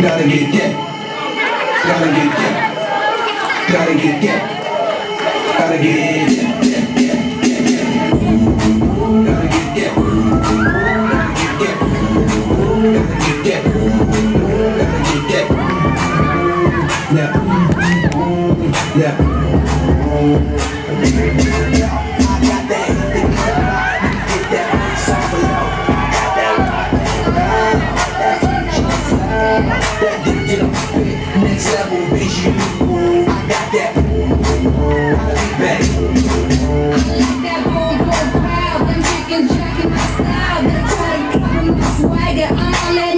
Gotta get get. Gotta get get. Gotta get get. Gotta get that. Yeah. Yeah. Level vision. I got that. Like that boom boom crowd, them chickens jacking my style. They try to copy my swagger, that next